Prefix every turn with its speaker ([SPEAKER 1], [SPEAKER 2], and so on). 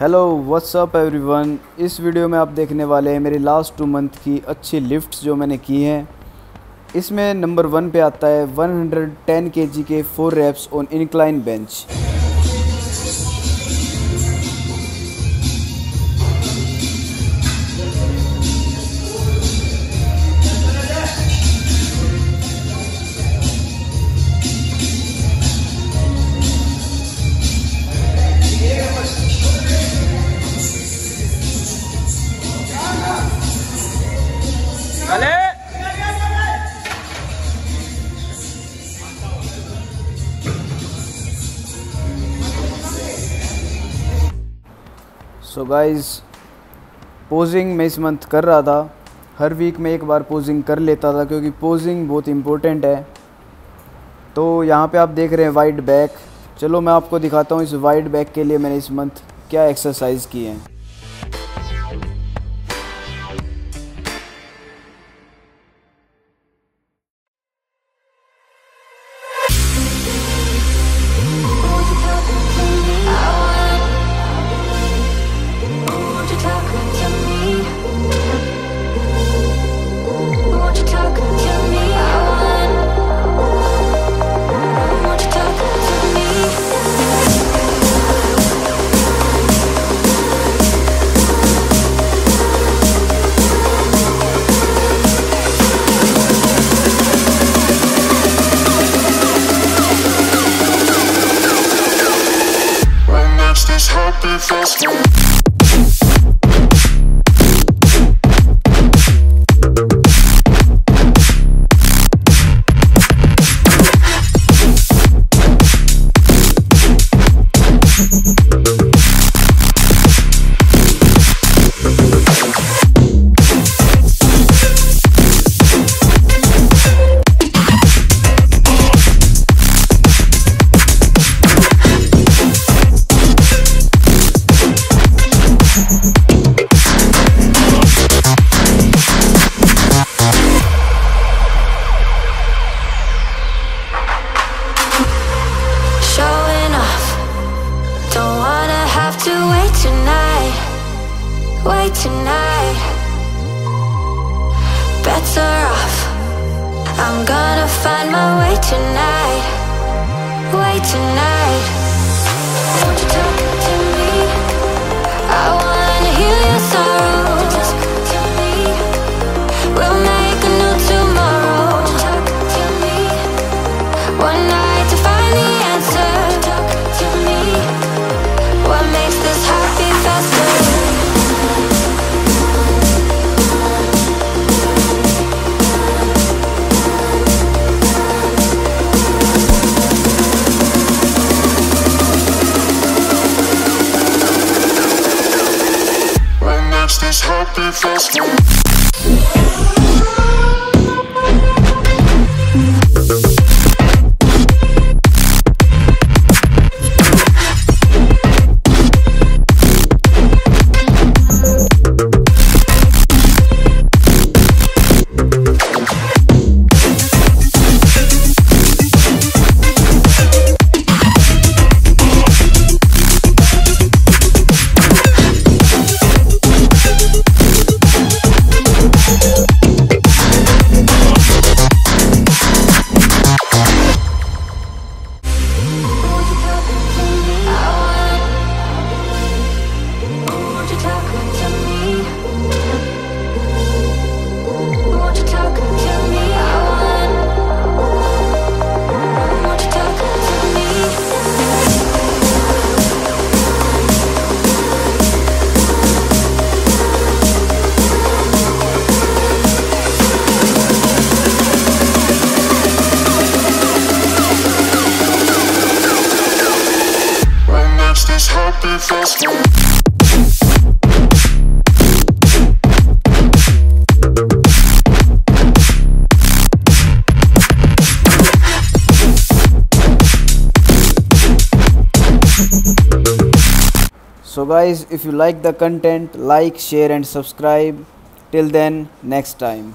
[SPEAKER 1] Hello what's up everyone इस video में आप देखने वाले हैं मेरे लास्ट टू मंथ की अच्छी लिफ्ट्स जो मैंने की हैं। इसमें नंबर वन पे आता है 110 केजी के four reps on incline bench so guys posing मैं इस मंथ कर रहा था। हर वीक में एक बार पोजिंग कर लेता था क्योंकि पोजिंग बहुत इम्पोर्टेंट है। तो यहाँ पे आप देख रहे हैं वाइड बैक चलो मैं आपको दिखाता हूँ इस वाइड बैक के लिए मैंने इस मंथ क्या एक्सरसाइज की हैं। manifest.
[SPEAKER 2] Tonight. Better off. I'm gonna find my way tonight. Way tonight. this
[SPEAKER 3] happy fast
[SPEAKER 1] So guys, if you like the content, like, share and subscribe. Till then, next time.